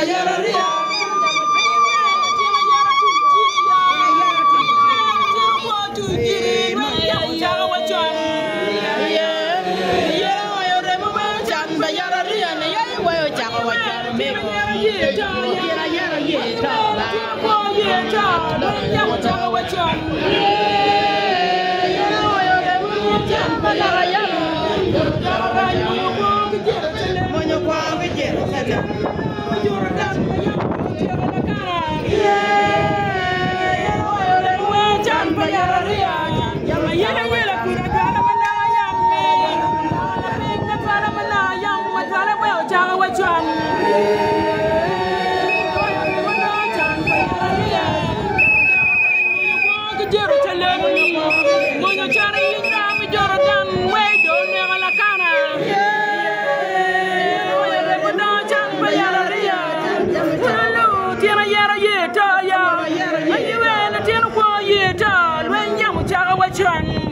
kuna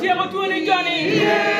Tiamo tu religione. Yeah.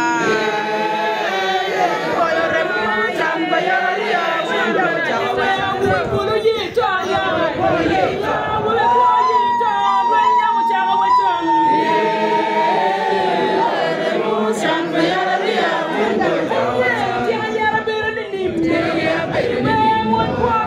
Amen.